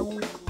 Bye.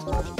Thank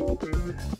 Bye.